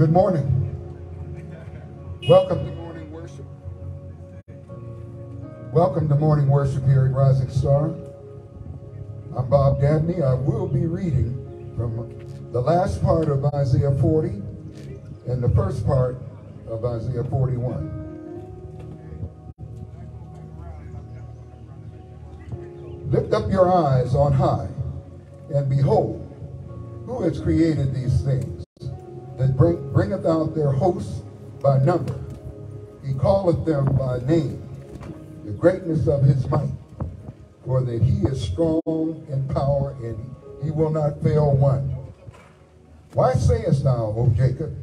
Good morning. Welcome. Welcome to morning worship here at Rising Star. I'm Bob Dabney. I will be reading from the last part of Isaiah 40 and the first part of Isaiah 41. Lift up your eyes on high and behold, who has created these things? that bring, bringeth out their hosts by number. He calleth them by name, the greatness of his might. For that he is strong in power, and he will not fail one. Why sayest thou, O Jacob,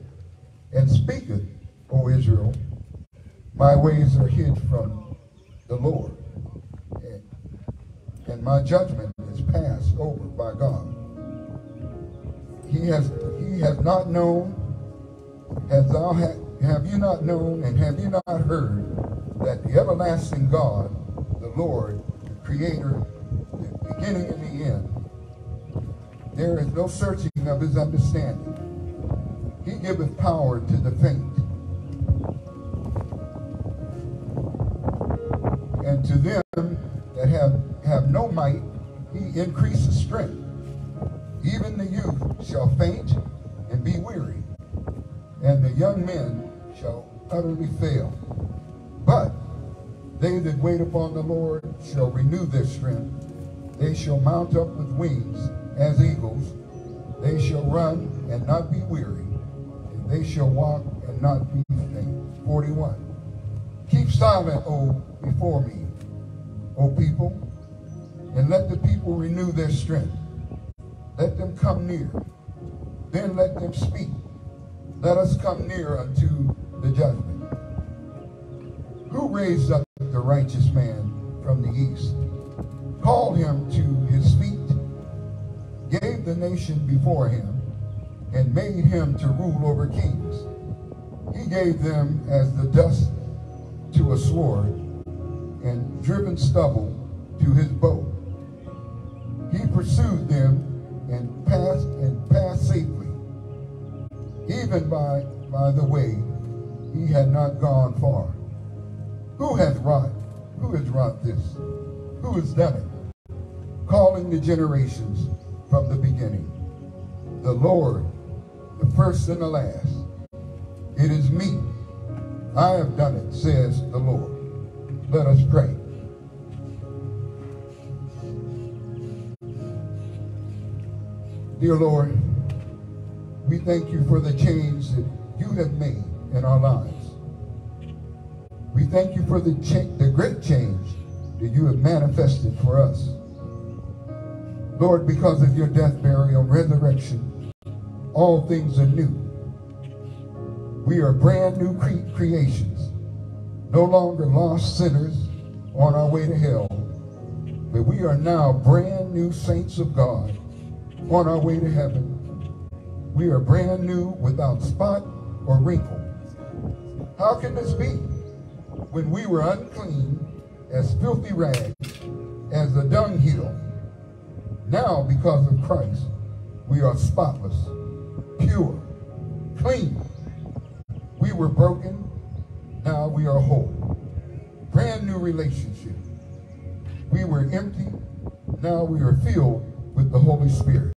and speaketh, O Israel, my ways are hid from the Lord, and, and my judgment is passed over by God. He has he has not known, as thou ha, have you not known, and have you not heard that the everlasting God, the Lord, the Creator, the beginning and the end, there is no searching of his understanding. He giveth power to the faint. And to them that have, have no might, he increases strength. Even the youth shall faint and be weary, and the young men shall utterly fail. But they that wait upon the Lord shall renew their strength. They shall mount up with wings as eagles. They shall run and not be weary, and they shall walk and not be faint. 41. Keep silent, O before me, O people, and let the people renew their strength. Let them come near. Then let them speak. Let us come near unto the judgment. Who raised up the righteous man from the east? Called him to his feet, gave the nation before him, and made him to rule over kings. He gave them as the dust to a sword, and driven stubble to his bow. He pursued them and passed and passed safely. Even by by the way, he had not gone far. Who hath wrought? Who has wrought this? Who has done it? Calling the generations from the beginning. The Lord, the first and the last. It is me. I have done it, says the Lord. Let us pray. Dear Lord, we thank you for the change that you have made in our lives. We thank you for the, the great change that you have manifested for us. Lord, because of your death, burial, resurrection, all things are new. We are brand new cre creations, no longer lost sinners on our way to hell, but we are now brand new saints of God on our way to heaven. We are brand new without spot or wrinkle. How can this be? When we were unclean as filthy rags, as a dunghill. Now, because of Christ, we are spotless, pure, clean. We were broken, now we are whole. Brand new relationship. We were empty, now we are filled with the Holy Spirit.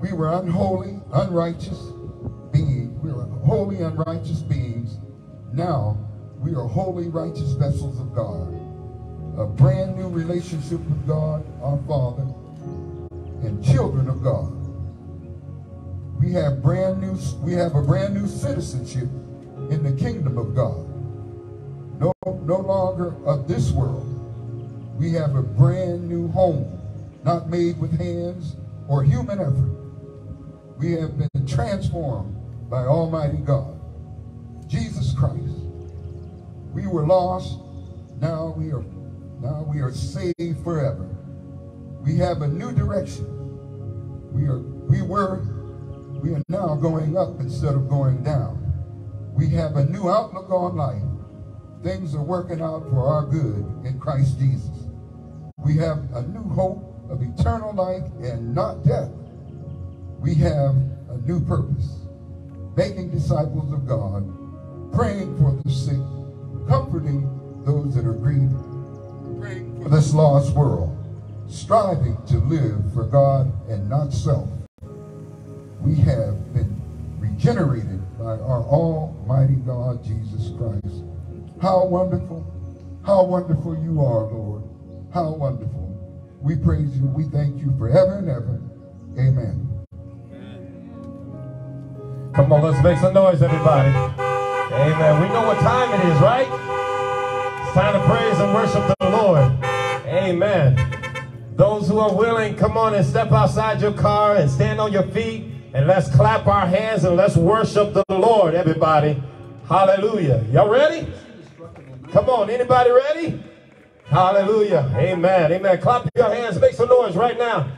We were unholy, unrighteous holy, unrighteous beings. Now we are holy, righteous vessels of God. A brand new relationship with God, our Father, and children of God. We have brand new, we have a brand new citizenship in the kingdom of God. No, no longer of this world. We have a brand new home, not made with hands or human effort. We have been transformed by Almighty God, Jesus Christ. We were lost, Now we are now we are saved forever. We have a new direction. We are we were we are now going up instead of going down. We have a new outlook on life. Things are working out for our good in Christ Jesus. We have a new hope of eternal life and not death. We have a new purpose, making disciples of God, praying for the sick, comforting those that are grieving, praying for this lost world, striving to live for God and not self. We have been regenerated by our Almighty God, Jesus Christ. How wonderful, how wonderful you are, Lord. How wonderful. We praise you. We thank you forever and ever. Amen. Come on, let's make some noise, everybody. Amen. We know what time it is, right? It's time to praise and worship the Lord. Amen. Those who are willing, come on and step outside your car and stand on your feet and let's clap our hands and let's worship the Lord, everybody. Hallelujah. Y'all ready? Come on, anybody ready? Hallelujah. Amen. Amen. Clap your hands. Make some noise right now.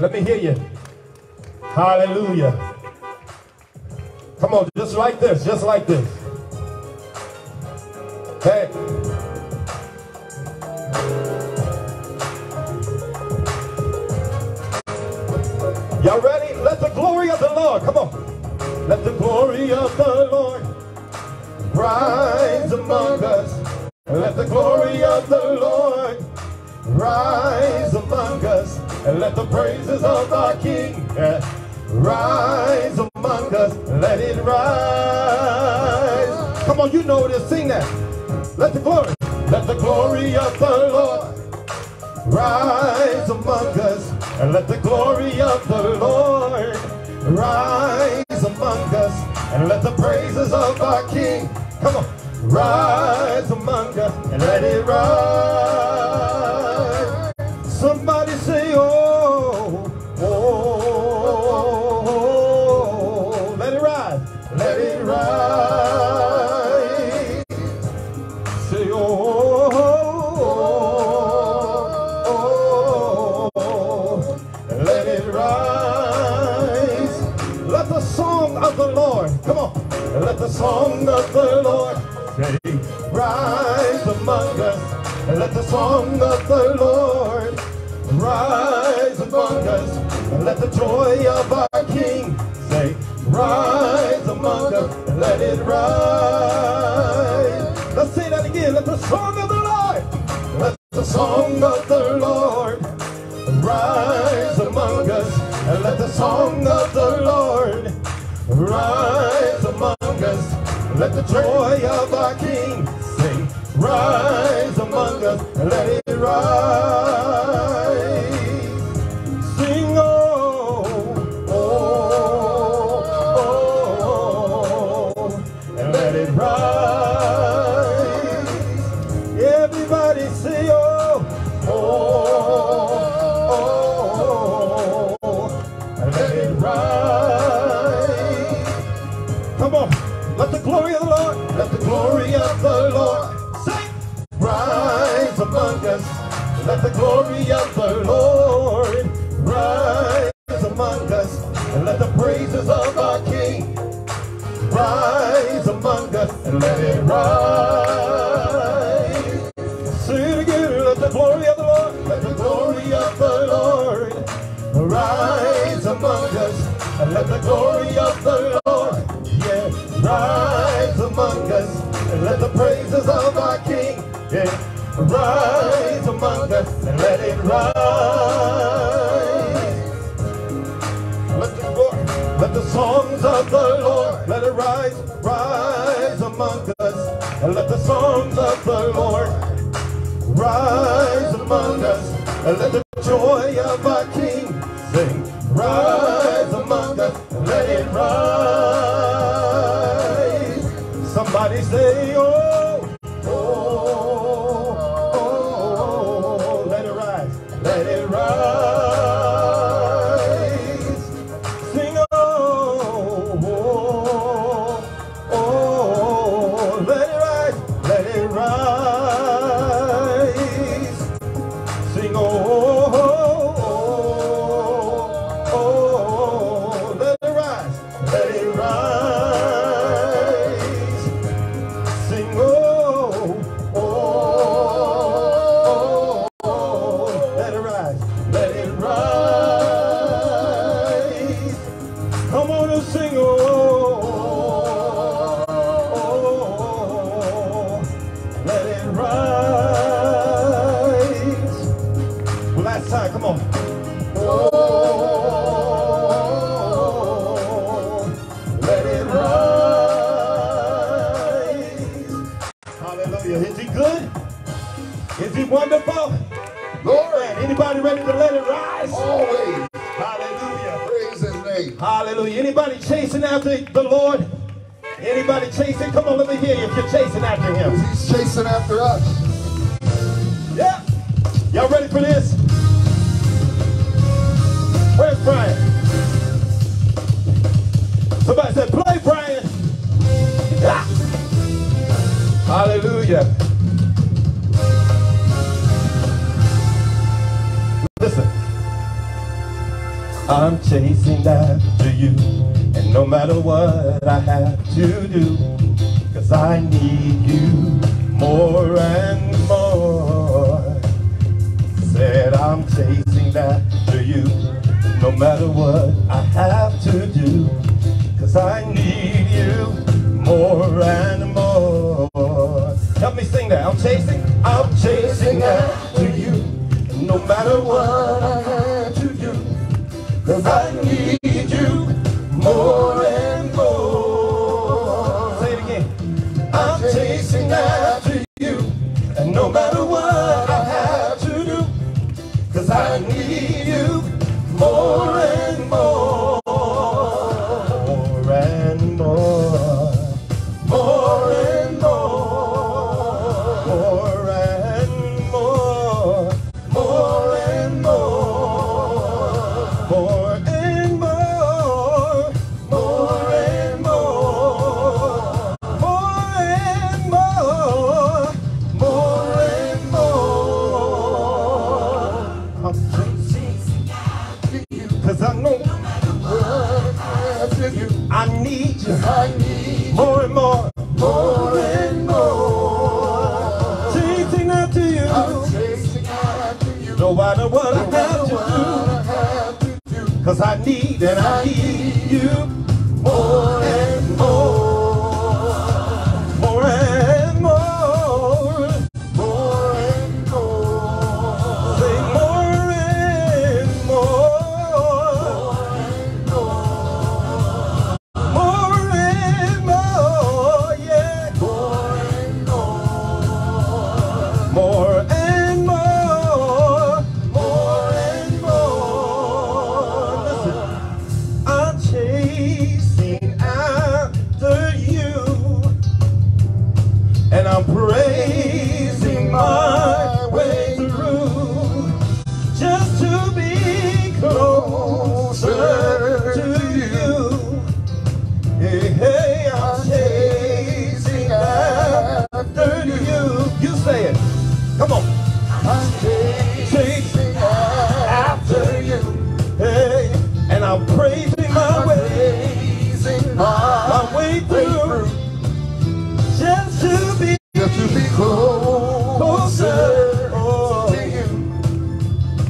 Let me hear you. Hallelujah. Come on, just like this. Just like this. Hey. Y'all ready? Let the glory of the Lord, come on. Let the glory of the Lord rise among us. Let the glory of the Lord rise among us. And let the praises of our King rise among us. Let it rise. Come on, you know this. Sing that. Let the glory, let the glory of the Lord rise among us. And let the glory of the Lord rise among us. And let the praises of our King, come on, rise among us and let it rise. Somebody song of the Lord rise among us. And let the joy of our King say, rise among us. And let it rise. Let's say that again. Let the song of the Lord, let the song of the Lord rise among us. And let the song of the Lord rise among us. Let the joy of our King let the songs of the Lord, let it rise, rise among us, and let the songs of the Lord rise among us, and let the chasing I'm chasing, I'm chasing after you. No matter what I had to do, cause I knew.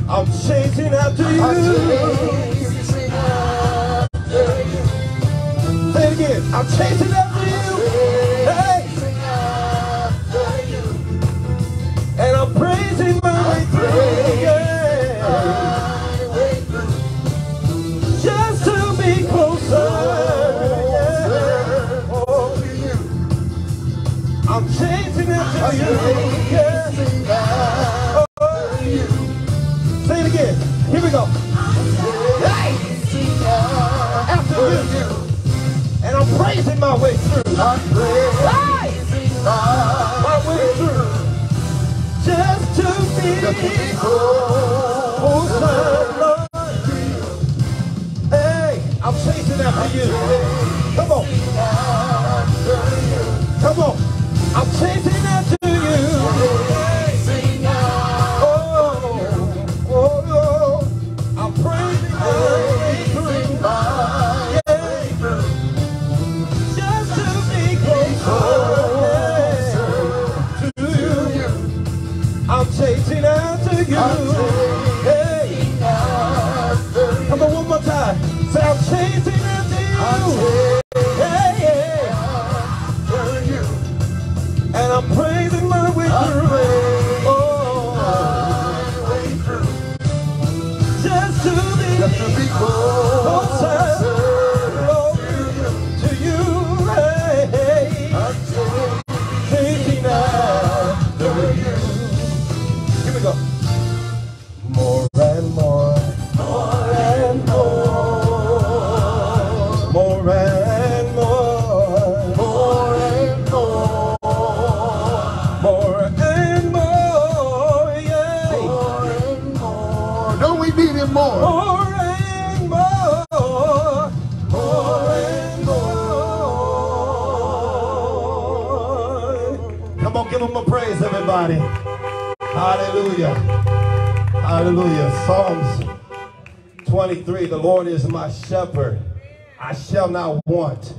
I'm chasing after you. Chasing after you. Say it again. I'm chasing after you. Hey. After you. And I'm praising my I'm way through. Just to be closer. I'm chasing after you. Yeah. blazing my way through. I'm blazing my way through. Just to be close to Lord. Oh, hey, I'm chasing after you. Come on. Come on. I'm chasing shall not want.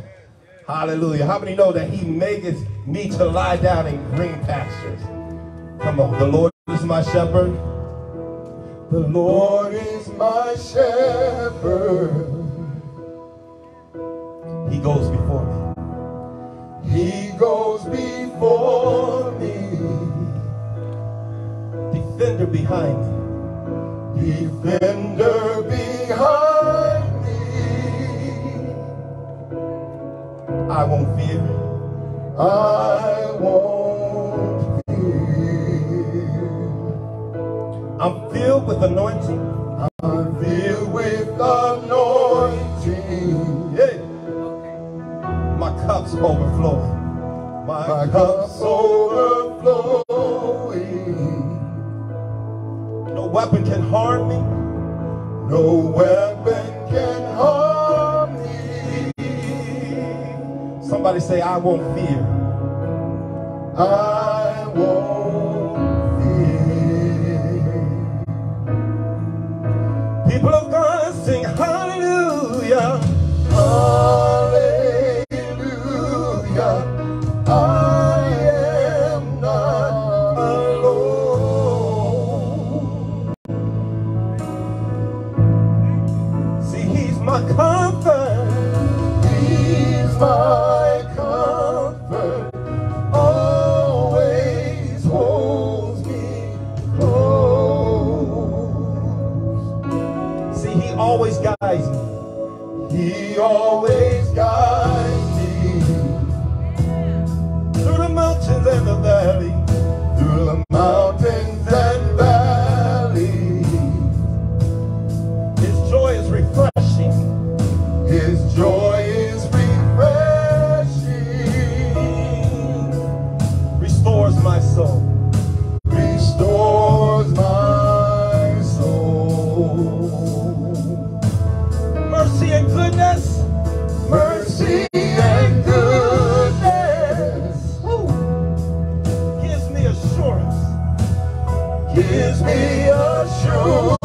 Hallelujah. How many know that he maketh me to lie down in green pastures? Come on. The Lord is my shepherd. The Lord is my shepherd. He goes before me. He goes before me. Defender behind me. Defender behind I won't fear. I won't fear. I'm filled with anointing. I'm filled with anointing. Yeah. My cup's overflowing. My, My cup's overflowing. No weapon can harm me. No weapon can harm Somebody say, I won't fear. I gives me a assurance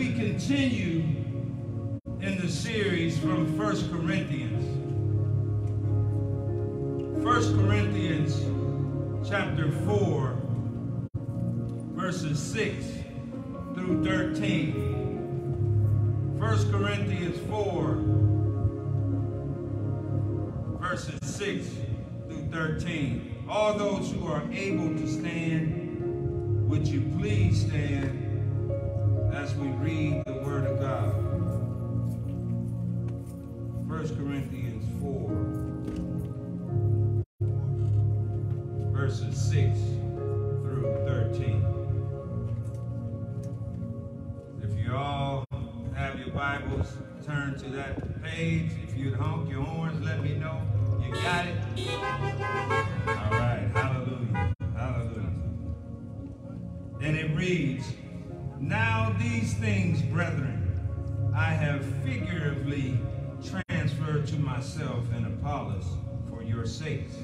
we continue in the series from 1 Corinthians, 1 Corinthians chapter 4, verses 6 through 13. 1 Corinthians 4, verses 6 through 13. All those who are able to stand, would you please stand as we read the Word of God? 1 Corinthians 4, verses 6 through 13. If you all have your Bibles, turn to that page. If you'd honk your horns, let me know. You got it? All right. Hallelujah. Hallelujah. And it reads, Now these things, brethren, I have figuratively transferred to myself and Apollos for your sakes,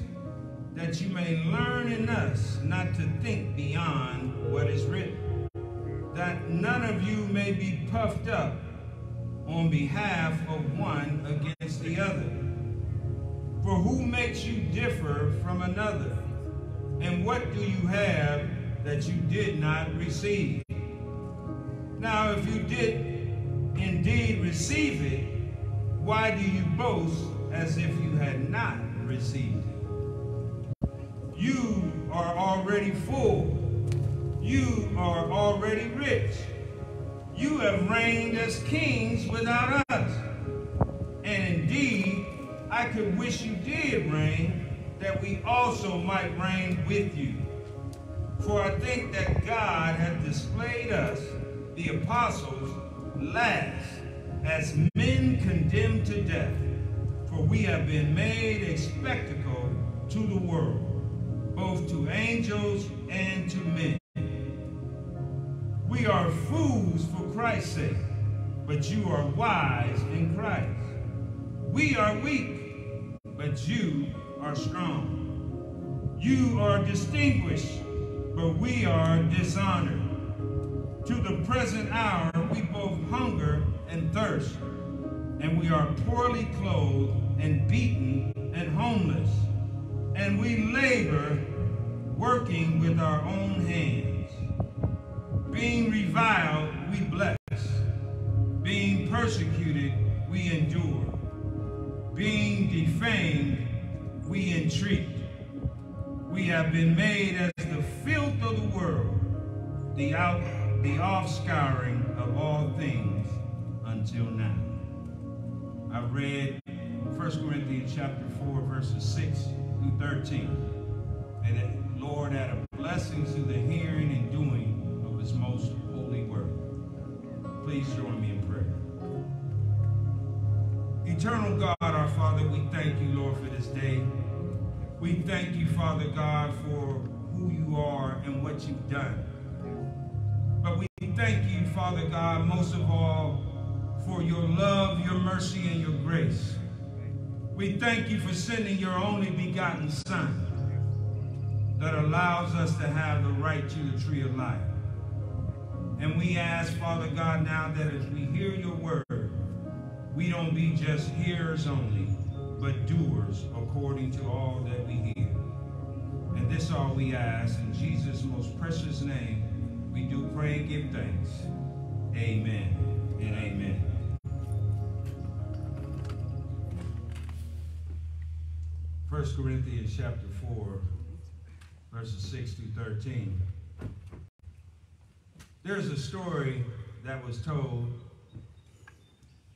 that you may learn in us not to think beyond what is written, that none of you may be puffed up on behalf of one against the other. For who makes you differ from another? And what do you have that you did not receive? Now, if you did indeed receive it, why do you boast as if you had not received it? You are already full. You are already rich. You have reigned as kings without us. And indeed, I could wish you did reign, that we also might reign with you. For I think that God hath displayed us, the apostles, last, as men condemned to death. For we have been made a spectacle to the world, both to angels and to men. We are fools for Christ's sake, but you are wise in Christ. We are weak, but you are strong. You are distinguished, but we are dishonored. To the present hour we both hunger and thirst, and we are poorly clothed and beaten and homeless. And we labor, working with our own hands. Being reviled, we bless. Being persecuted, we endure. Being defamed, we entreat. We have been made as the filth of the world, the out, the offscouring of all things until now. I read 1 Corinthians chapter 4, verses 6 through 13. And Lord add a blessing to the hearing and doing of his most holy word. Please join me in prayer. Eternal God, our Father, we thank you, Lord, for this day. We thank you, Father God, for who you are and what you've done. Thank you, Father God, most of all, for your love, your mercy, and your grace. We thank you for sending your only begotten Son that allows us to have the right to the tree of life. And we ask, Father God, now that as we hear your word, we don't be just hearers only, but doers according to all that we hear. And this all we ask in Jesus' most precious name. We do pray and give thanks. Amen and amen. First Corinthians chapter 4, verses 6 through 13. There's a story that was told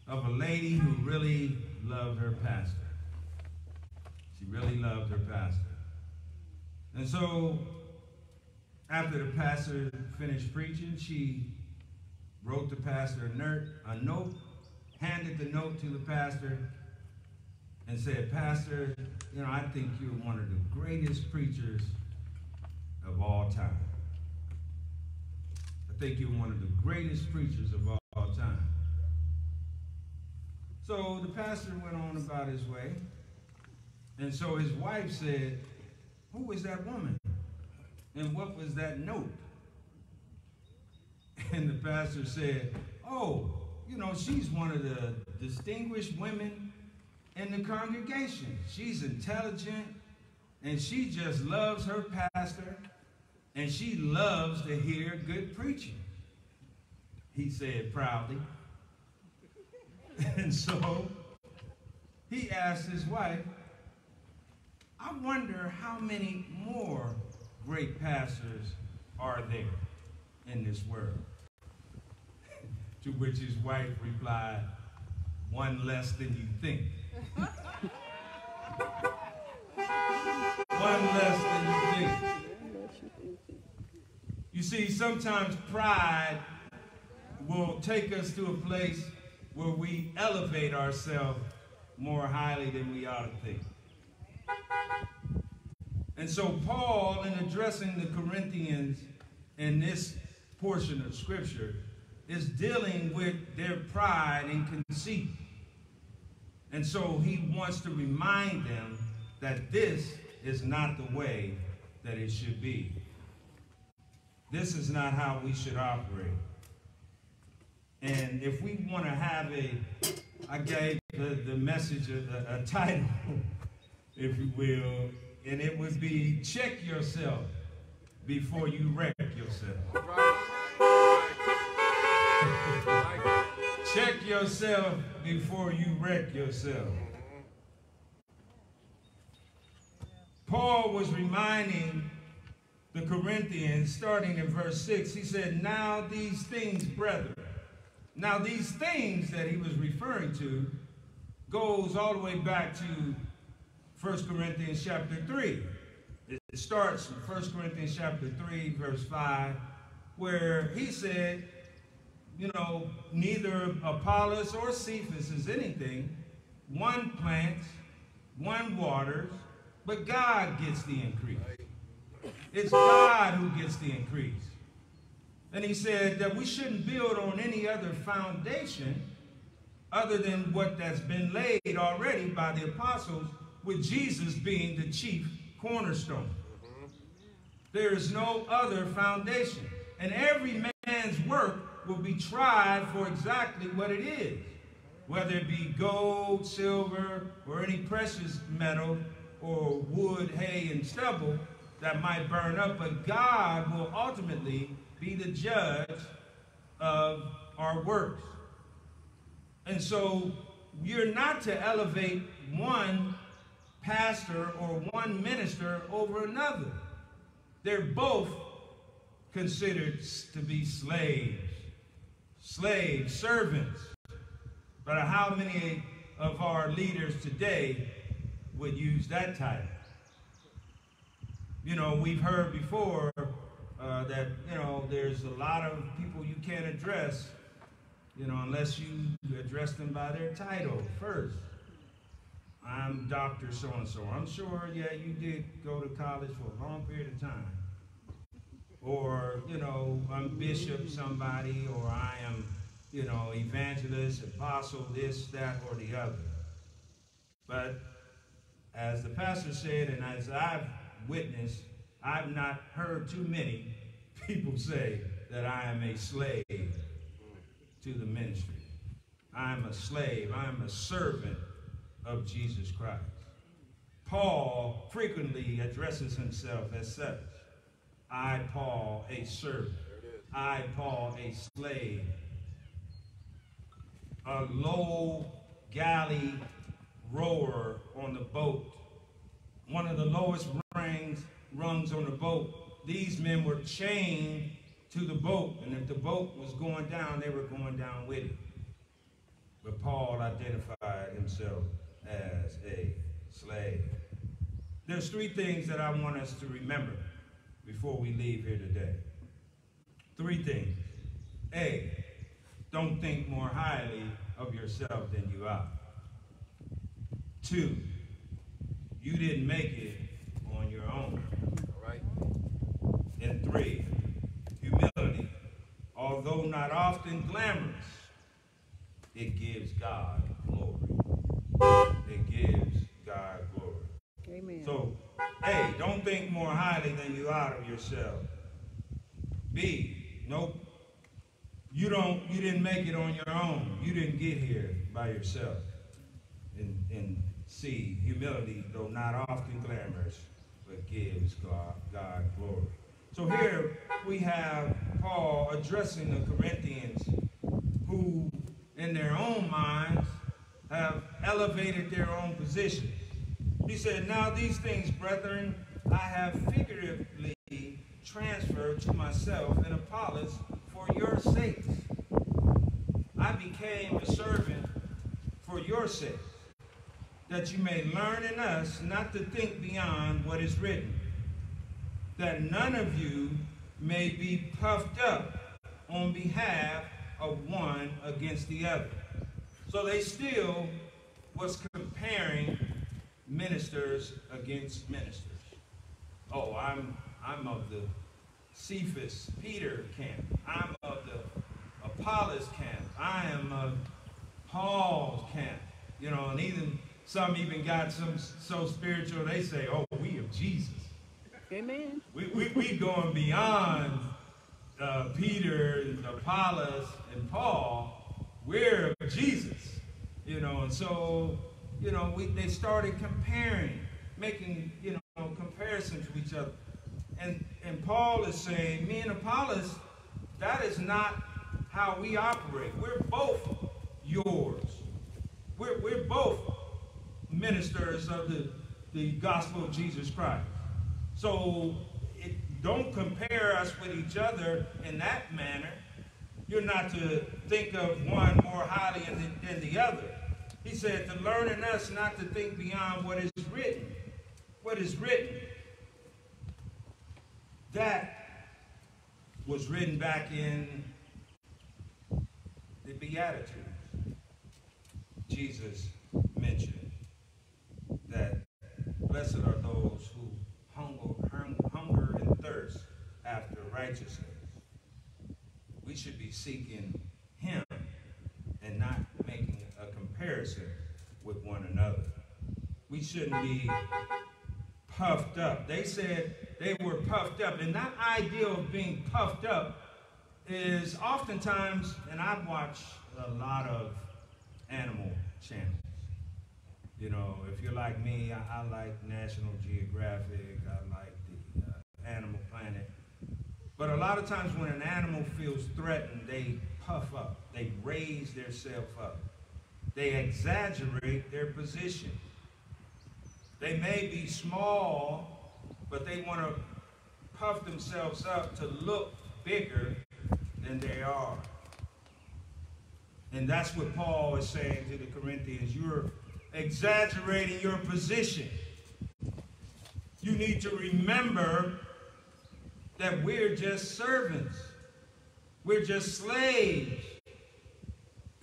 of a lady who really loved her pastor. She really loved her pastor. And so, after the pastor finished preaching, she wrote the pastor a note, handed the note to the pastor, and said, Pastor, you know, I think you're one of the greatest preachers of all time. I think you're one of the greatest preachers of all, time. So the pastor went on about his way. And so his wife said, Who was that woman? And what was that note? And the pastor said, Oh, you know, she's one of the distinguished women in the congregation. She's intelligent and she just loves her pastor and she loves to hear good preaching. He said proudly. And so he asked his wife, I wonder how many more great pastors are there in this world? to which his wife replied, one less than you think. one less than you think. You see, sometimes pride will take us to a place where we elevate ourselves more highly than we ought to think. And so Paul, in addressing the Corinthians in this portion of scripture, is dealing with their pride and conceit. And so he wants to remind them that this is not the way that it should be. This is not how we should operate. And if we want to have a, I gave the, the message a, a title, if you will, and it would be check yourself before you wreck yourself. check yourself before you wreck yourself. Paul was reminding the Corinthians, starting in verse 6, he said, Now these things, brethren, now, these things that he was referring to goes all the way back to 1 Corinthians chapter 3. It starts in 1 Corinthians chapter 3, verse 5, where he said, you know, neither Apollos or Cephas is anything. One plants, one waters, but God gets the increase. It's God who gets the increase. And he said that we shouldn't build on any other foundation other than what that's been laid already by the apostles, with Jesus being the chief cornerstone. There is no other foundation. And every man's work will be tried for exactly what it is, whether it be gold, silver, or any precious metal, or wood, hay, and stubble that might burn up. But God will ultimately be the judge of our works. And so you're not to elevate one pastor or one minister over another. They're both considered to be slaves, slaves, servants. But how many of our leaders today would use that title? You know, we've heard before uh, that, you know, there's a lot of people you can't address, you know, unless you address them by their title first. I'm Dr. So-and-so. I'm sure, yeah, you did go to college for a long period of time. Or, you know, I'm bishop somebody, or I am, you know, evangelist, apostle, this, that, or the other. But as the pastor said, and as I've witnessed, I've not heard too many people say that I am a slave to the ministry. I'm a slave. I'm a servant of Jesus Christ. Paul frequently addresses himself as such. I, Paul, a servant. I, Paul, a slave. A low galley rower on the boat. One of the lowest rungs, rungs on the boat. These men were chained to the boat. And if the boat was going down, they were going down with it. But Paul identified himself as a slave. There's three things that I want us to remember before we leave here today. Three things. A, don't think more highly of yourself than you are. Two, you didn't make it on your own. All right. And three, humility. Although not often glamorous, it gives God glory. It gives God glory. Amen. So, A, don't think more highly than you are of yourself. B, nope. You don't you didn't make it on your own. You didn't get here by yourself. And, and C, humility, though not often glamorous, but gives God, God glory. So here we have Paul addressing the Corinthians who, in their own minds, have elevated their own position. He said, Now these things, brethren, I have figuratively transferred to myself and Apollos for your sakes. I became a servant for your sakes, that you may learn in us not to think beyond what is written, that none of you may be puffed up on behalf of one against the other. So they still was comparing ministers against ministers. Oh, I'm I'm of the Cephas Peter camp. I'm of the Apollos camp. I am of Paul's camp. You know, and even some even got some so spiritual they say, "Oh, we of Jesus." Amen. We we, we going beyond uh, Peter, and Apollos, and Paul. We're of Jesus. You know, and so you know we they started comparing, making you know comparisons to each other. And, and Paul is saying, me and Apollos, that is not how we operate. We're both yours. We're, we're both ministers of the, the gospel of Jesus Christ. So it, don't compare us with each other in that manner. You're not to think of one more highly than, than the other. He said to learn in us not to think beyond what is written. What is written that was written back in the Beatitudes. Jesus mentioned that blessed are those who hunger, hunger and thirst after righteousness. We should be seeking him and not making a comparison with one another. We shouldn't be puffed up. They said they were puffed up. And that idea of being puffed up is oftentimes, and I've watched a lot of animal channels. You know, if you're like me, I, I like National Geographic, I like the uh, Animal Planet. But a lot of times when an animal feels threatened, they puff up, they raise themselves up. they exaggerate their position. They may be small, but they want to puff themselves up to look bigger than they are. And that's what Paul is saying to the Corinthians. You're exaggerating your position. You need to remember that we're just servants. We're just slaves.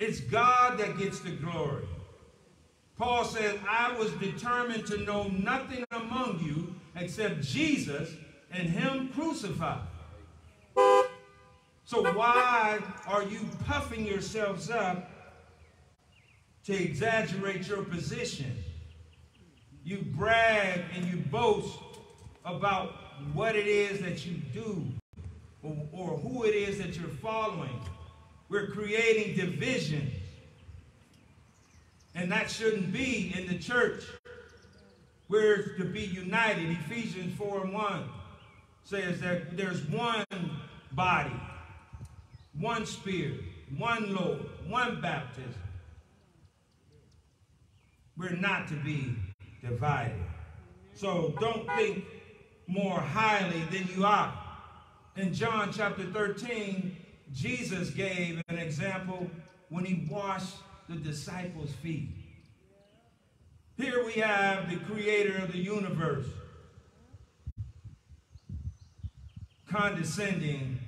It's God that gets the glory. Paul says, I was determined to know nothing among you except Jesus and him crucified. So why are you puffing yourselves up to exaggerate your position? You brag and you boast about what it is that you do or, or who it is that you're following. We're creating division. And that shouldn't be in the church. We're to be united. Ephesians 4 and 1 says that there's one body one Spirit, one Lord, one baptism. We're not to be divided. So don't think more highly than you are. In John chapter 13, Jesus gave an example when he washed the disciples' feet. Here we have the creator of the universe condescending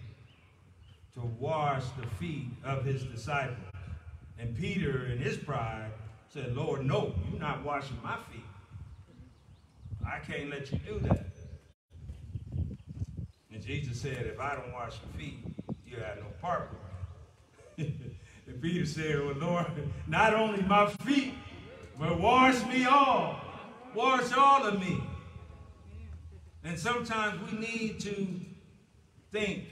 to wash the feet of his disciples. And Peter, in his pride, said, Lord, no, you're not washing my feet. I can't let you do that. Jesus said, if I don't wash your feet, you have no part with me. and Peter said, well, Lord, not only my feet, but wash me all. Wash all of me. And sometimes we need to think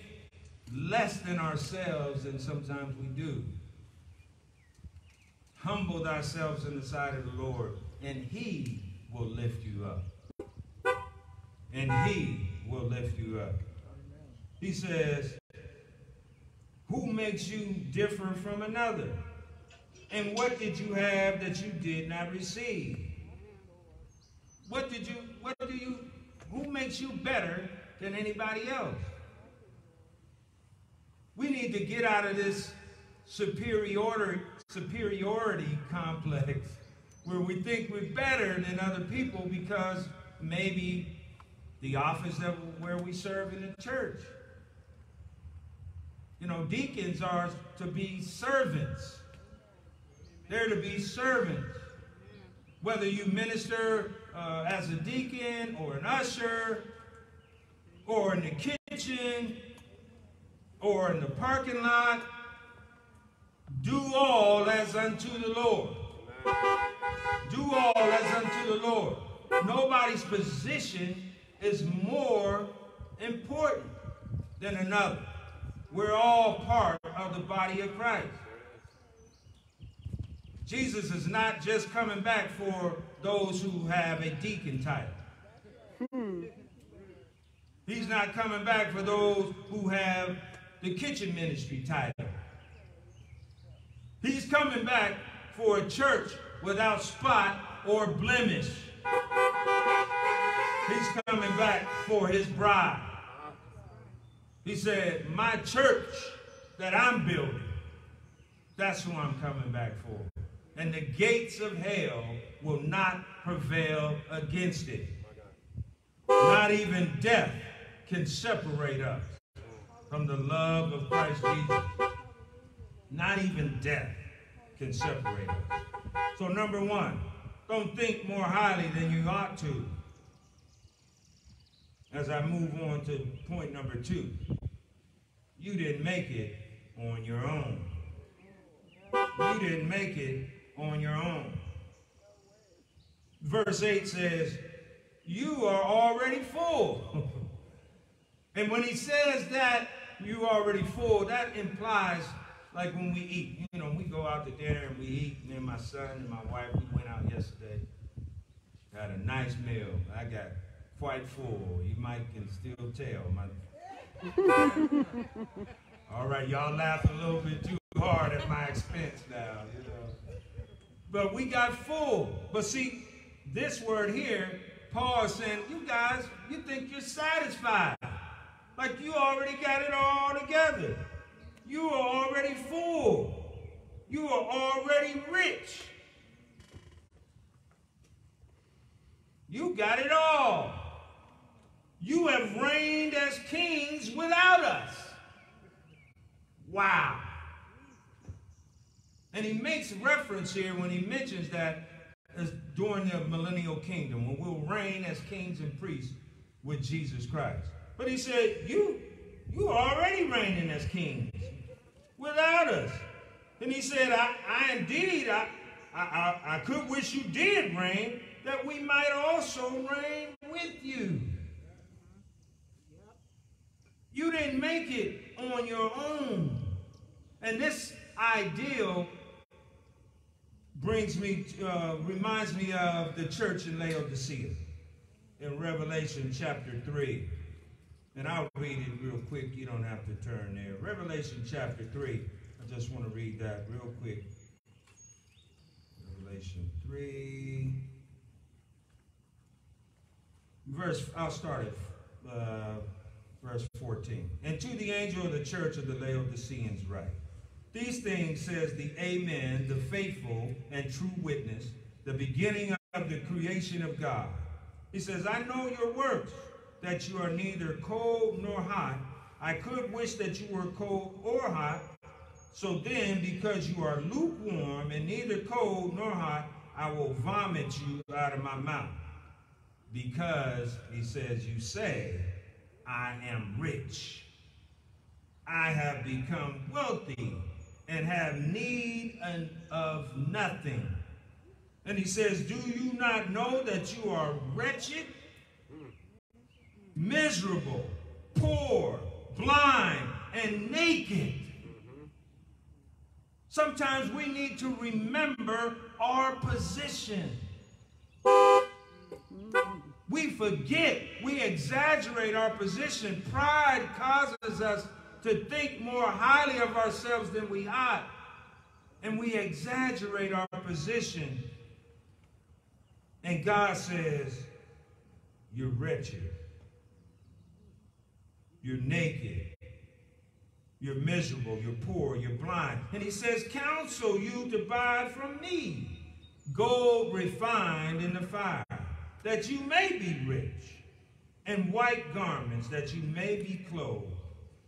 less than ourselves and sometimes we do. Humble thyself in the sight of the Lord, and he will lift you up. And he will lift you up. He says, who makes you different from another? And what did you have that you did not receive? What did you, what do you, who makes you better than anybody else? We need to get out of this superiority, superiority complex where we think we're better than other people because maybe the office that where we serve in the church. You know, deacons are to be servants. They're to be servants. Whether you minister uh, as a deacon or an usher or in the kitchen or in the parking lot, do all as unto the Lord. Do all as unto the Lord. Nobody's position is more important than another. We're all part of the body of Christ. Jesus is not just coming back for those who have a deacon title. He's not coming back for those who have the kitchen ministry title. He's coming back for a church without spot or blemish. He's coming back for his bride. He said, my church that I'm building, that's who I'm coming back for. And the gates of hell will not prevail against it. Not even death can separate us from the love of Christ Jesus. Not even death can separate us. So number one, don't think more highly than you ought to. As I move on to point number two, you didn't make it on your own. You didn't make it on your own. Verse 8 says, you are already full. and when he says that, you already full, that implies like when we eat, you know, we go out to dinner and we eat, me and my son and my wife, we went out yesterday, had a nice meal. I got quite full. You might can still tell. My... All right, y'all laugh a little bit too hard at my expense now, you know. But we got full. But see, this word here, Paul is saying, you guys, you think you're satisfied. Like you already got it all together. You are already full. You are already rich. You got it all. You have reigned as kings without us. Wow. And he makes reference here when he mentions that as during the millennial kingdom, when we'll reign as kings and priests with Jesus Christ. But he said, you, you are already reigning as kings without us. And he said, I, I indeed, I, I, I could wish you did reign, that we might also reign with you. You didn't make it on your own. And this ideal brings me, uh, reminds me of the church in Laodicea in Revelation chapter 3. And I'll read it real quick. You don't have to turn there. Revelation chapter 3. I just want to read that real quick. Revelation 3. Verse, I'll start at uh, verse 14. And to the angel of the church of the Laodiceans write, These things says the Amen, the faithful and true witness, the beginning of the creation of God. He says, I know your works, that you are neither cold nor hot. I could wish that you were cold or hot. So then, because you are lukewarm and neither cold nor hot, I will vomit you out of my mouth. Because, he says, you say, I am rich. I have become wealthy and have need of nothing. And he says, Do you not know that you are wretched, miserable, poor, blind, and naked? Sometimes we need to remember our position. We forget, we exaggerate our position. Pride causes us to think more highly of ourselves than we ought. And we exaggerate our position. And God says, You're wretched. You're naked. You're miserable. You're poor. You're blind. And He says, Counsel you to buy from me gold refined in the fire that you may be rich, and white garments, that you may be clothed,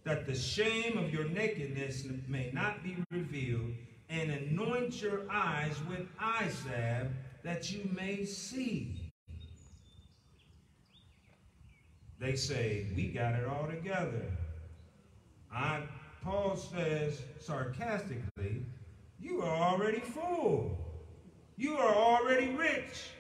that the shame of your nakedness may not be revealed, and anoint your eyes with eye salve, that you may see. They say, we got it all together. I, Paul says sarcastically, you are already full. You are already rich.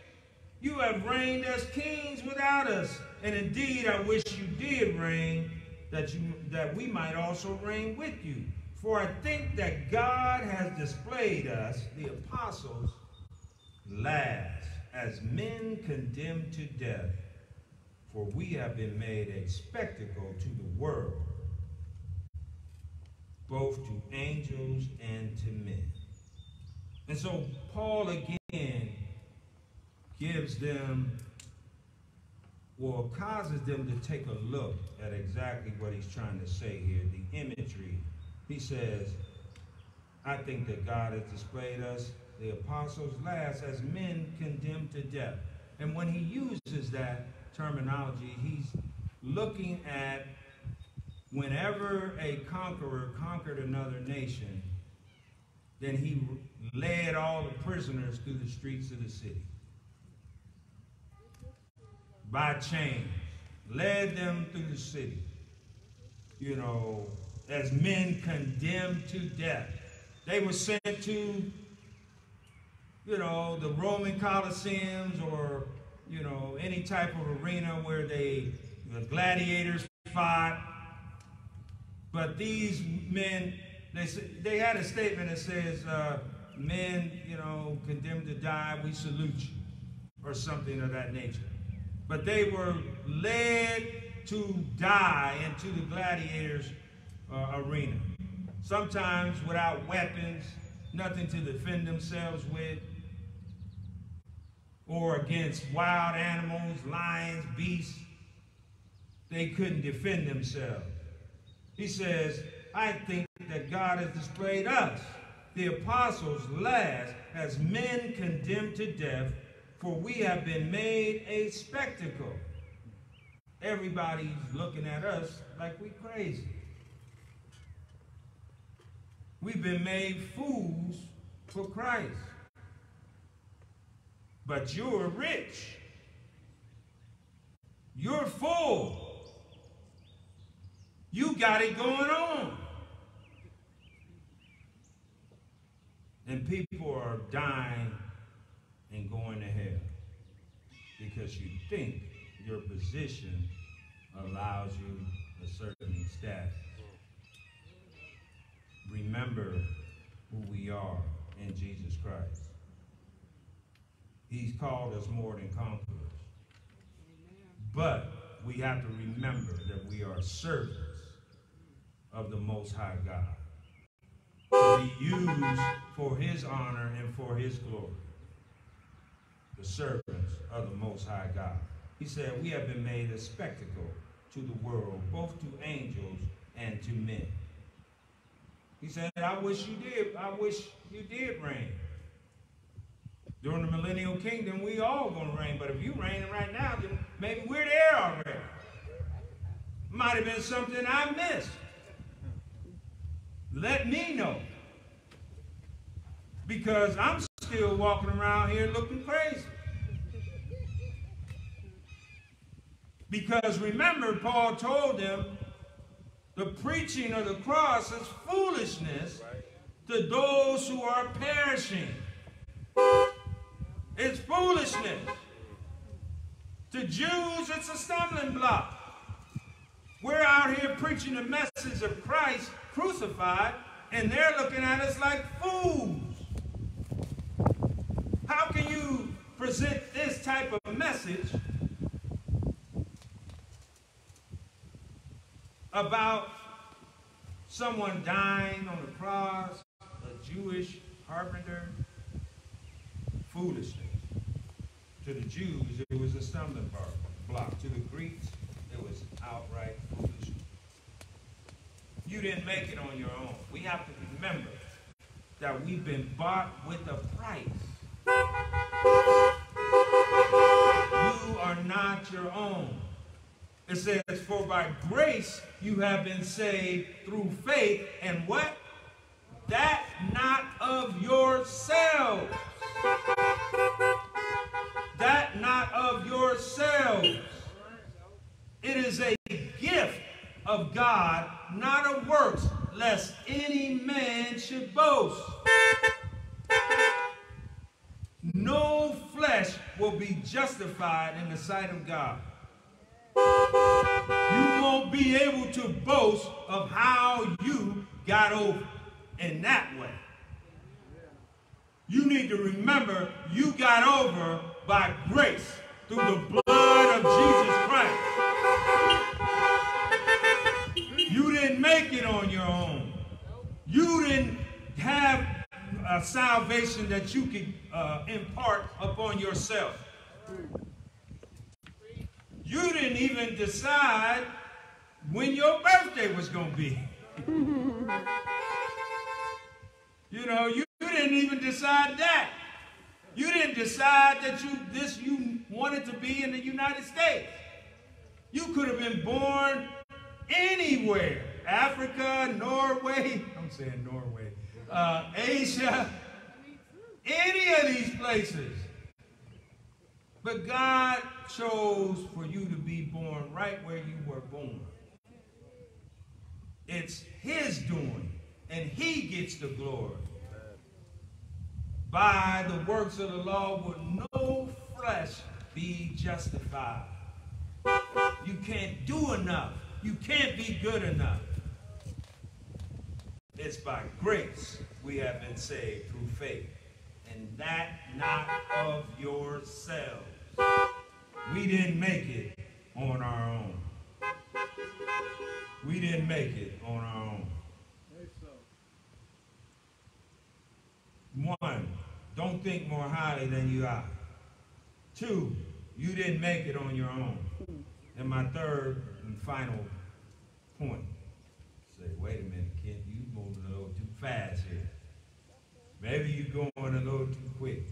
You have reigned as kings without us. And indeed, I wish you did reign, that, you, that we might also reign with you. For I think that God has displayed us, the apostles, last, as men condemned to death. For we have been made a spectacle to the world, both to angels and to men. And so Paul again gives them or causes them to take a look at exactly what he's trying to say here, the imagery. He says, I think that God has displayed us, the apostles last, as men condemned to death. And when he uses that terminology, he's looking at whenever a conqueror conquered another nation, then he led all the prisoners through the streets of the city by chains, led them through the city, you know, as men condemned to death. They were sent to, you know, the Roman Colosseums or, you know, any type of arena where they, the gladiators fought. But these men, they, they had a statement that says, uh, men, you know, condemned to die, we salute you, or something of that nature but they were led to die into the gladiators' uh, arena. Sometimes without weapons, nothing to defend themselves with, or against wild animals, lions, beasts. They couldn't defend themselves. He says, I think that God has displayed us, the apostles, last as men condemned to death, for we have been made a spectacle. Everybody's looking at us like we crazy. We've been made fools for Christ. But you're rich. You're full. You got it going on. And people are dying and going to hell because you think your position allows you a certain status. Remember who we are in Jesus Christ. He's called us more than conquerors. But we have to remember that we are servants of the Most High God to be used for his honor and for his glory. The servants of the Most High God. He said, we have been made a spectacle to the world, both to angels and to men. He said, I wish you did, I wish you did reign. During the millennial kingdom, we all gonna reign, but if you reigning right now, then maybe we're there already. Might have been something I missed. Let me know. Because I'm still walking around here looking crazy. Because remember, Paul told them the preaching of the cross is foolishness to those who are perishing. It's foolishness. To Jews, it's a stumbling block. We're out here preaching the message of Christ crucified, and they're looking at us like fools. How can you present this type of message about someone dying on the cross, a Jewish carpenter? Foolishness. To the Jews, it was a stumbling block. To the Greeks, it was outright foolishness. You didn't make it on your own. We have to remember that we've been bought with a price. You are not your own. It says, For by grace you have been saved through faith, and what? That not of yourselves. That not of yourselves. It is a gift of God, not of works, lest any man should boast. No flesh will be justified in the sight of God. You won't be able to boast of how you got over in that way. You need to remember you got over by grace through the blood of Jesus Christ. You didn't make it on your own. You didn't have a salvation that you could uh, impart upon yourself. You didn't even decide when your birthday was going to be. you know, you, you didn't even decide that. You didn't decide that you this you wanted to be in the United States. You could have been born anywhere. Africa, Norway, I'm saying Norway, uh, Asia, any of these places. But God chose for you to be born right where you were born. It's his doing, and he gets the glory. By the works of the law would no flesh be justified. You can't do enough. You can't be good enough. It's by grace we have been saved through faith, that not of yourselves. We didn't make it on our own. We didn't make it on our own. One, don't think more highly than you are. Two, you didn't make it on your own. And my third and final point. Say, wait a minute, Kent, you moving a little too fast here. Maybe you're going a little too quick.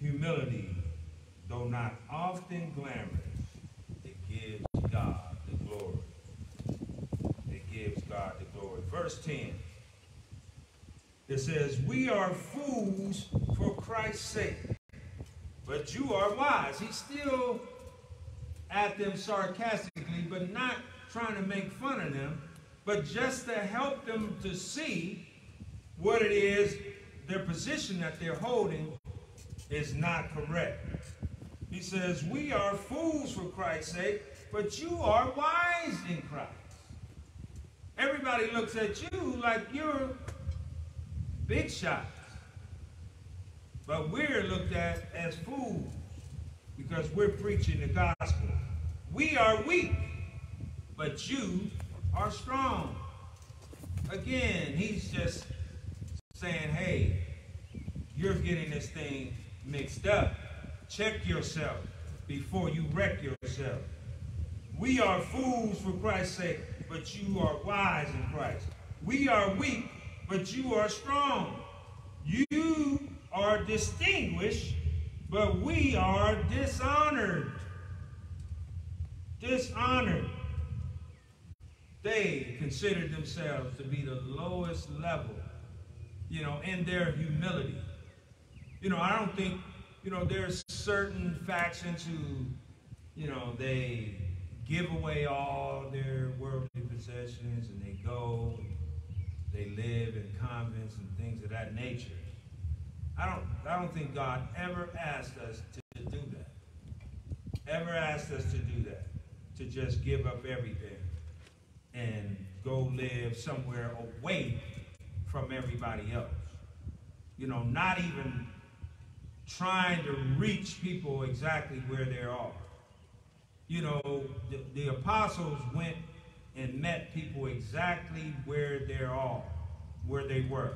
Humility, though not often glamorous, it gives God the glory. It gives God the glory. Verse 10. It says, We are fools for Christ's sake, but you are wise. He's still at them sarcastically, but not trying to make fun of them, but just to help them to see what it is, their position that they're holding is not correct. He says, We are fools for Christ's sake, but you are wise in Christ. Everybody looks at you like you're big shots. But we're looked at as fools because we're preaching the gospel. We are weak, but you are strong. Again, he's just saying, hey, you're getting this thing mixed up. Check yourself before you wreck yourself. We are fools for Christ's sake, but you are wise in Christ. We are weak, but you are strong. You are distinguished, but we are dishonored. Dishonored. They considered themselves to be the lowest level, you know, in their humility. You know, I don't think, you know, there's certain factions who, you know, they give away all their worldly possessions and they go they live in convents and things of that nature. I don't, I don't think God ever asked us to, to do that. Ever asked us to do that. To just give up everything and go live somewhere away from everybody else. You know, not even trying to reach people exactly where they are. You know, the, the apostles went and met people exactly where they are, where they were.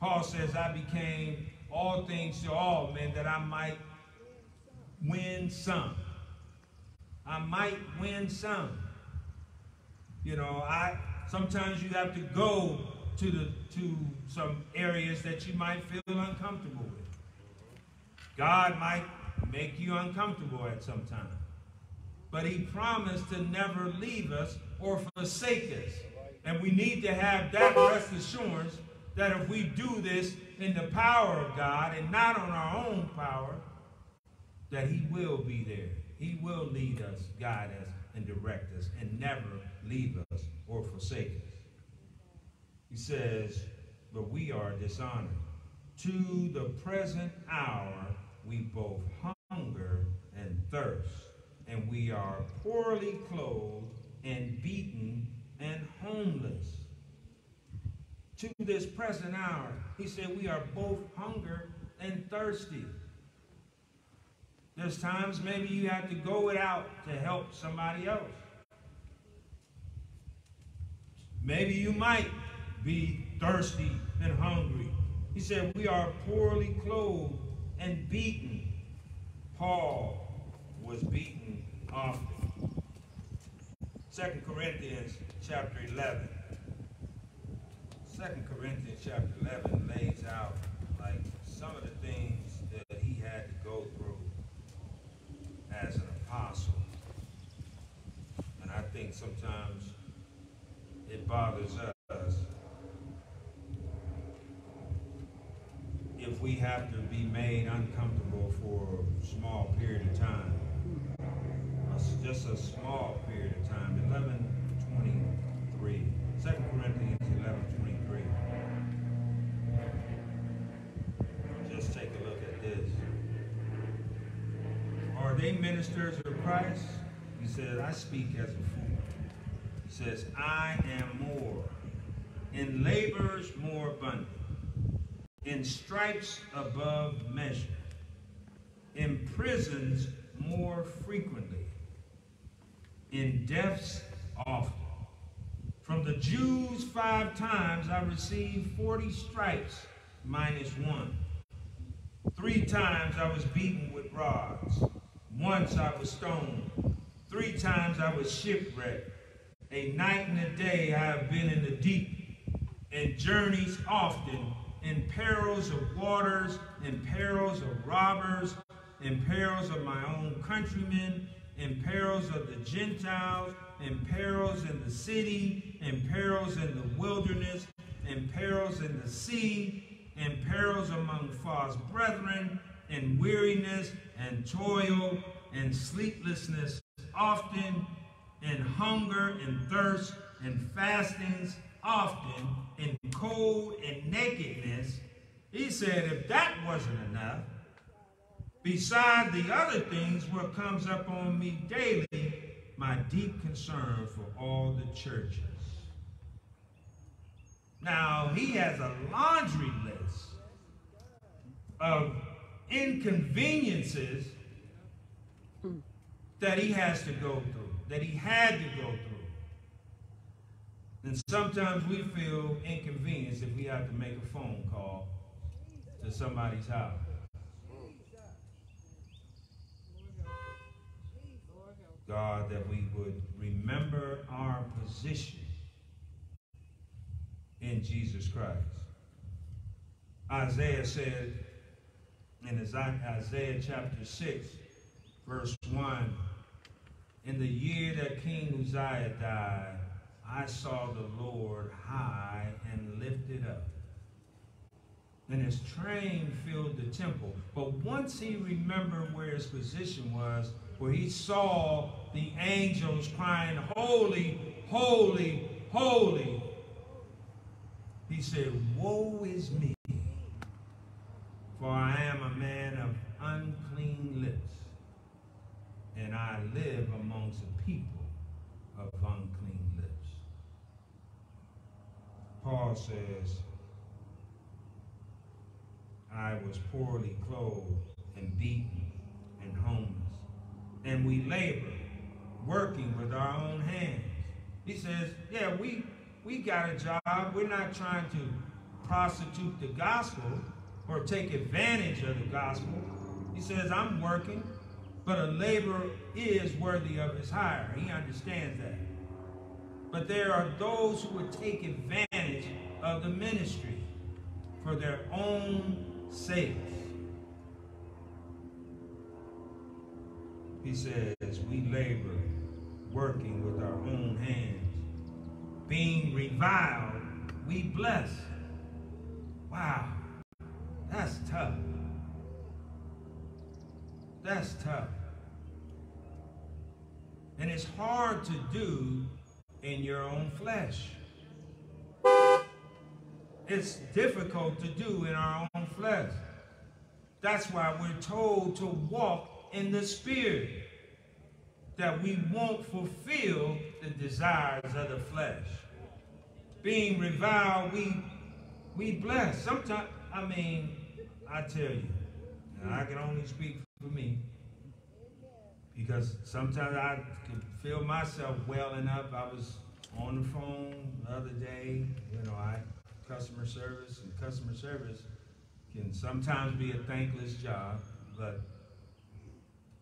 Paul says, I became all things to all men that I might win some. I might win some. You know, I sometimes you have to go to the to some areas that you might feel uncomfortable with. God might make you uncomfortable at some time but he promised to never leave us or forsake us. And we need to have that rest assurance that if we do this in the power of God and not on our own power, that he will be there. He will lead us, guide us, and direct us, and never leave us or forsake us. He says, but we are dishonored. To the present hour, we both hunger and thirst and we are poorly clothed and beaten and homeless. To this present hour, he said, we are both hunger and thirsty. There's times maybe you have to go without to help somebody else. Maybe you might be thirsty and hungry. He said, we are poorly clothed and beaten. Paul was beaten often. Second Corinthians chapter 11. Second Corinthians chapter 11 lays out like some of the things that he had to go through as an apostle. And I think sometimes bothers us if we have to be made uncomfortable for a small period of time just a small period of time. 1123. 2 Corinthians 1123. Just take a look at this. Are they ministers of Christ? He said, I speak as a says, I am more, in labors more abundant, in stripes above measure, in prisons more frequently, in deaths often. From the Jews five times I received 40 stripes minus one. Three times I was beaten with rods. Once I was stoned. Three times I was shipwrecked. A night and a day I have been in the deep, in journeys often, in perils of waters, in perils of robbers, in perils of my own countrymen, in perils of the Gentiles, in perils in the city, in perils in the wilderness, in perils in the sea, in perils among false brethren, in weariness and toil and sleeplessness often, in hunger and thirst and fastings often, in cold and nakedness. He said, if that wasn't enough, beside the other things what comes up on me daily, my deep concern for all the churches. Now, he has a laundry list of inconveniences that he has to go through, that he had to go through. And sometimes we feel inconvenienced if we have to make a phone call to somebody's house. God, that we would remember our position in Jesus Christ. Isaiah said in Isaiah chapter 6, verse 1, In the year that King Uzziah died, I saw the Lord high and lifted up. And his train filled the temple. But once he remembered where his position was, where he saw the angels crying, Holy, holy, holy. He said, Woe is me, for I am a man of unclean lips, and I live amongst a people of unclean lips. Paul says, I was poorly clothed and beaten and homeless and we labor, working with our own hands. He says, yeah, we, we got a job. We're not trying to prostitute the gospel or take advantage of the gospel. He says, I'm working, but a laborer is worthy of his hire. He understands that. But there are those who would take advantage of the ministry for their own sakes. He says, we labor working with our own hands. Being reviled, we bless. Wow, that's tough. That's tough. And it's hard to do in your own flesh. It's difficult to do in our own flesh. That's why we're told to walk in the spirit that we won't fulfill the desires of the flesh. Being reviled, we we bless. Sometimes, I mean, I tell you, I can only speak for me because sometimes I could feel myself welling up. I was on the phone the other day, you know, I customer service and customer service can sometimes be a thankless job, but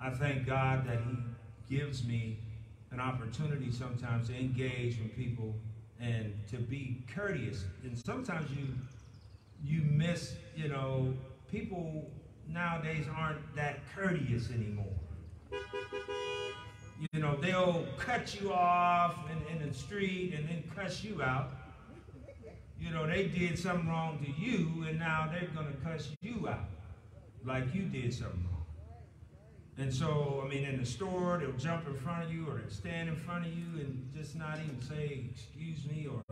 I thank God that He gives me an opportunity sometimes to engage with people and to be courteous. And sometimes you you miss, you know, people nowadays aren't that courteous anymore. Know, they'll cut you off in, in the street and then cuss you out. You know, they did something wrong to you and now they're going to cuss you out like you did something wrong. And so, I mean, in the store, they'll jump in front of you or they'll stand in front of you and just not even say, excuse me, or,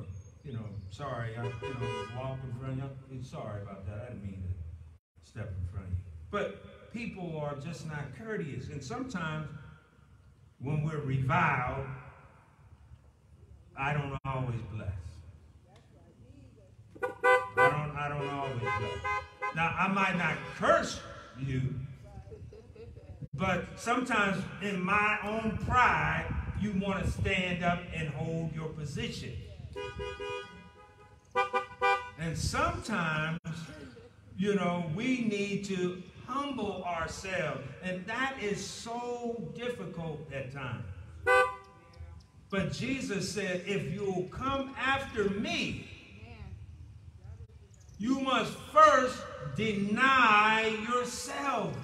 you know, sorry, I, you know, walk in front of you. Sorry about that. I didn't mean to step in front of you. But people are just not courteous. And sometimes when we're reviled, I don't always bless. I don't, I don't always bless. Now, I might not curse you, but sometimes in my own pride, you want to stand up and hold your position. And sometimes you know, we need to humble ourselves. And that is so difficult at times. But Jesus said, if you'll come after me, you must first deny yourself.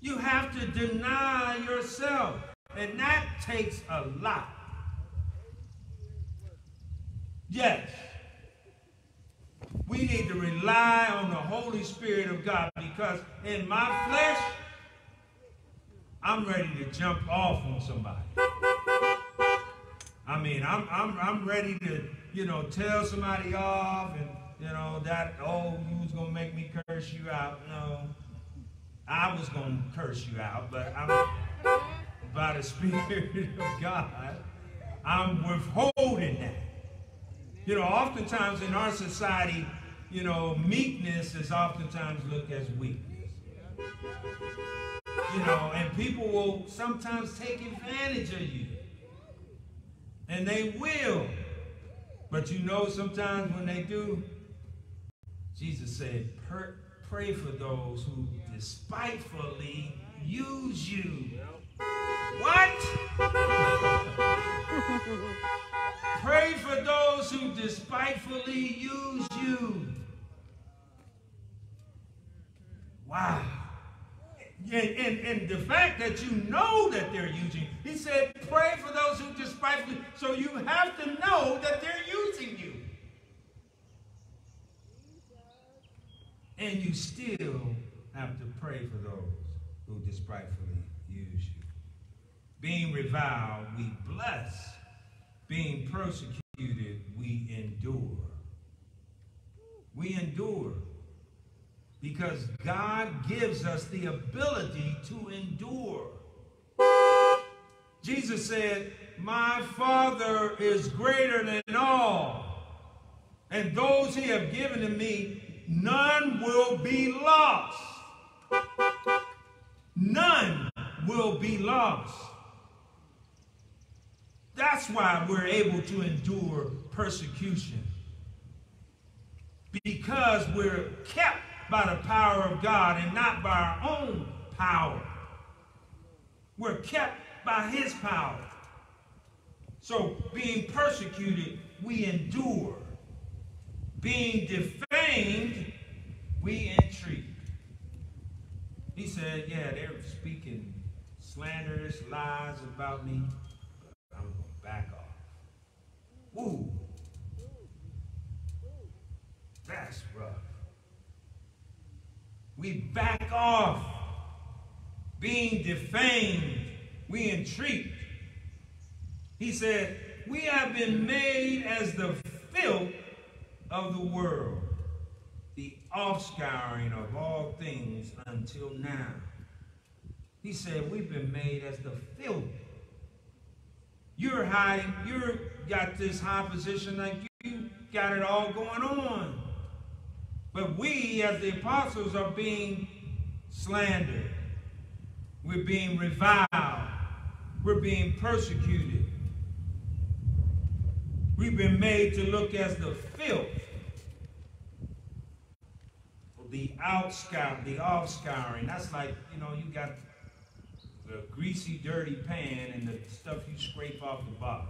You have to deny yourself. And that takes a lot. Yes. We need to rely on the Holy Spirit of God because in my flesh, I'm ready to jump off on somebody. I mean, I'm, I'm, I'm ready to, you know, tell somebody off and, you know, that, oh, you was going to make me curse you out. No, I was going to curse you out, but I'm, by the Spirit of God, I'm withholding that. You know, oftentimes in our society, you know, meekness is oftentimes looked as weakness. You know, and people will sometimes take advantage of you. And they will. But you know, sometimes when they do, Jesus said, pray for those who despitefully use you. What? Pray for those who despitefully use you. Wow. And, and, and the fact that you know that they're using, he said, pray for those who despitefully, so you have to know that they're using you. And you still have to pray for those who despitefully use you. Being reviled, we bless being persecuted, we endure. We endure because God gives us the ability to endure. Jesus said, My Father is greater than all, and those he have given to me, none will be lost. None will be lost. That's why we're able to endure persecution. Because we're kept by the power of God and not by our own power. We're kept by his power. So being persecuted, we endure. Being defamed, we entreat. He said, yeah, they're speaking slanderous lies about me. Ooh. That's rough. We back off. Being defamed, we entreat. He said, We have been made as the filth of the world, the offscouring of all things until now. He said, We've been made as the filth you're high, you're got this high position like you got it all going on. But we, as the apostles, are being slandered. We're being reviled. We're being persecuted. We've been made to look as the filth, the outscout, the offscouring. That's like, you know, you got the greasy, dirty pan and the stuff you scrape off the bottom.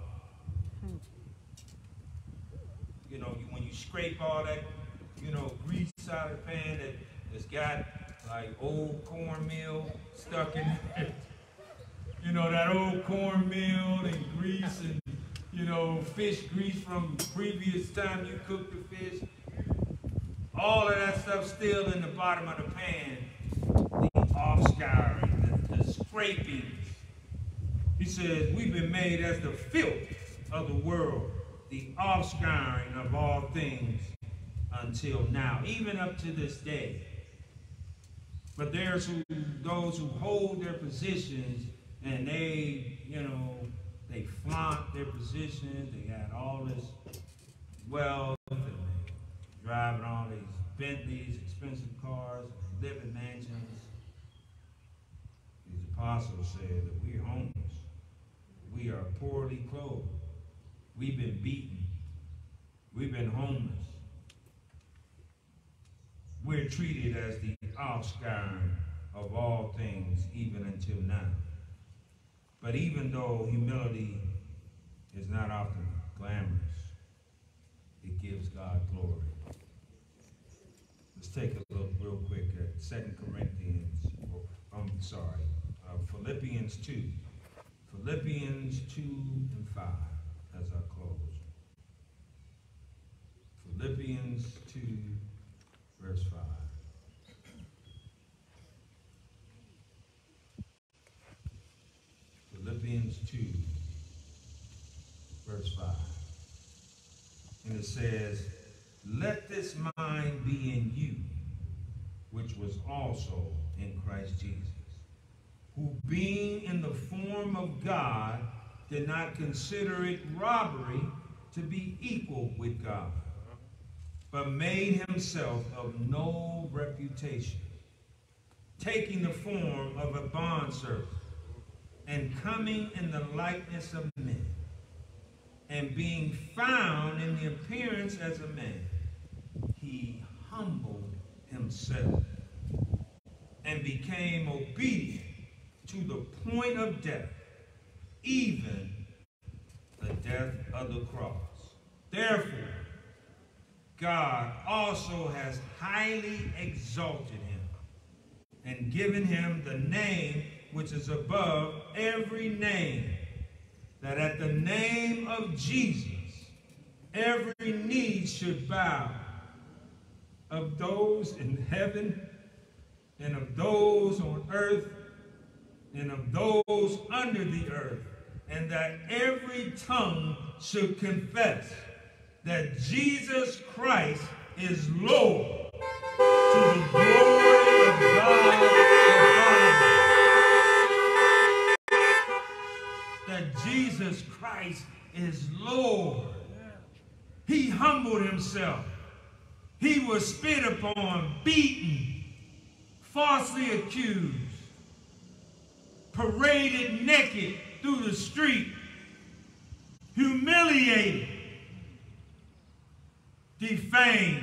You know, when you scrape all that, you know, grease out of the pan that has got like old cornmeal stuck in it. You know, that old cornmeal and grease and, you know, fish grease from previous time you cooked the fish. All of that stuff still in the bottom of the pan. The off scouring scrapings. He says, we've been made as the filth of the world, the offscouring of all things until now, even up to this day. But there's who, those who hold their positions and they, you know, they flaunt their positions. They got all this wealth and driving all these Bentleys, expensive cars, living mansions apostle said that we're homeless. We are poorly clothed. We've been beaten. We've been homeless. we're treated as the offscouring of all things, even until now. But even though humility is not often glamorous, it gives God glory. Let's take a look real quick at 2 Corinthians, oh, I'm sorry, Philippians 2. Philippians 2 and 5 as I close. Philippians 2, verse 5. Philippians 2, verse 5. And it says, Let this mind be in you, which was also in Christ Jesus, who being in the form of God, did not consider it robbery to be equal with God, but made himself of no reputation, taking the form of a bondservant, and coming in the likeness of men, and being found in the appearance as a man, he humbled himself and became obedient to the point of death, even the death of the cross. Therefore, God also has highly exalted him and given him the name which is above every name, that at the name of Jesus every knee should bow of those in heaven and of those on earth and of those under the earth, and that every tongue should confess that Jesus Christ is Lord to the glory of God the Father. That Jesus Christ is Lord. He humbled himself. He was spit upon, beaten, falsely accused, paraded naked through the street, humiliated, defamed.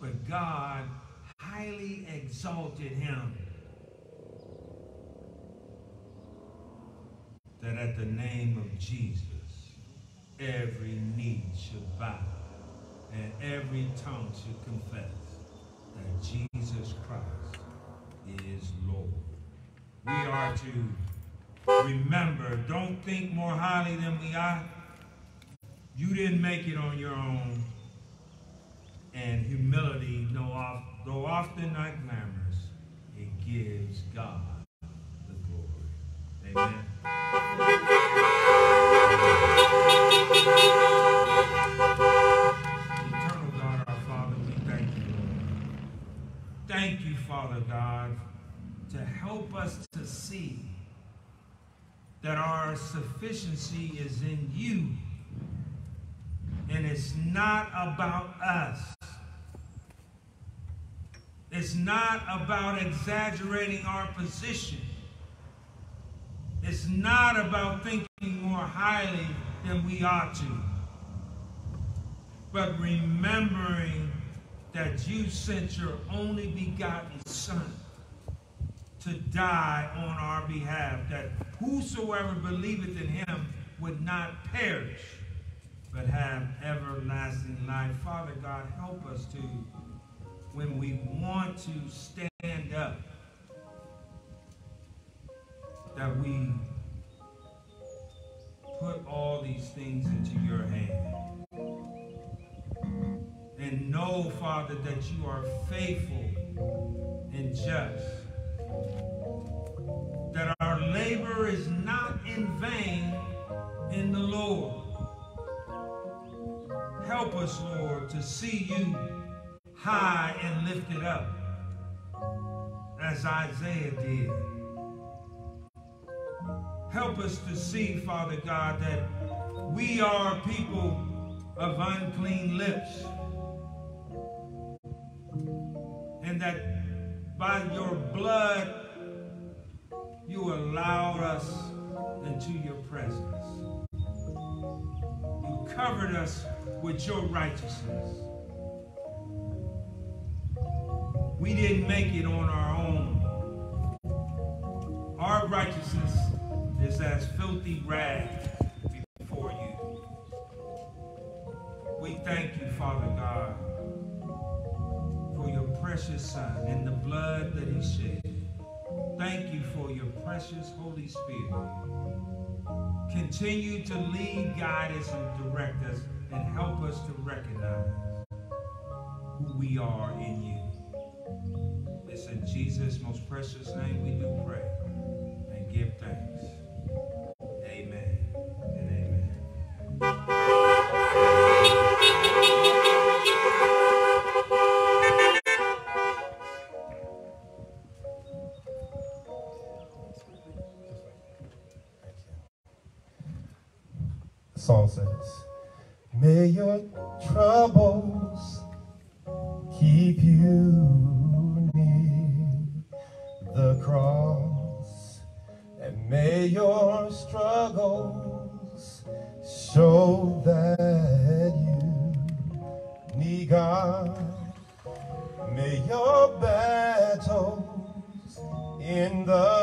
But God highly exalted him that at the name of Jesus, every knee should bow and every tongue should confess that Jesus Christ is Lord. We are to remember, don't think more highly than we are. You didn't make it on your own. And humility, though often not glamorous, it gives God the glory. Amen. Eternal God, our Father, we thank you, Lord. Thank you, Father God, to help us to see that our sufficiency is in you. And it's not about us. It's not about exaggerating our position. It's not about thinking more highly than we ought to. But remembering that you sent your only begotten Son to die on our behalf, that whosoever believeth in him would not perish, but have everlasting life. Father God, help us to, when we want to stand up, that we put all these things into your hand. And know, Father, that you are faithful and just. That our labor is not in vain in the Lord. Help us, Lord, to see you high and lifted up as Isaiah did. Help us to see, Father God, that we are people of unclean lips. And that by your blood, you allowed us into your presence. You covered us with your righteousness. We didn't make it on our own. Our righteousness is as filthy rags before you. We thank you, Father God, precious Son and the blood that he shed. Thank you for your precious Holy Spirit. Continue to lead, guide us, and direct us, and help us to recognize who we are in you. It's in Jesus' most precious name we do pray and give thanks. Says, May your troubles keep you near the cross, and may your struggles show that you need God. May your battles in the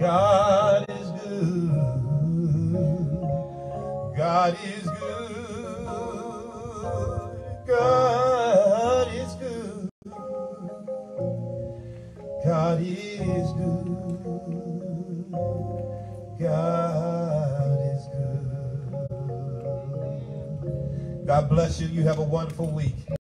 God is good. God is good. God is good. God is good. God is good. God bless you. You have a wonderful week.